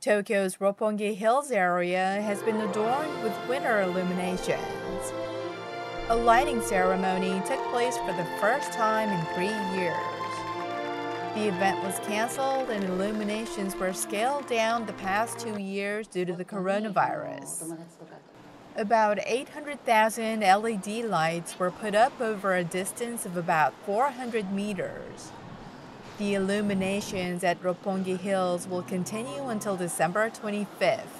Tokyo's Roppongi Hills area has been adorned with winter illuminations. A lighting ceremony took place for the first time in three years. The event was canceled and illuminations were scaled down the past two years due to the coronavirus. About 800,000 LED lights were put up over a distance of about 400 meters. The illuminations at Roppongi Hills will continue until December 25th.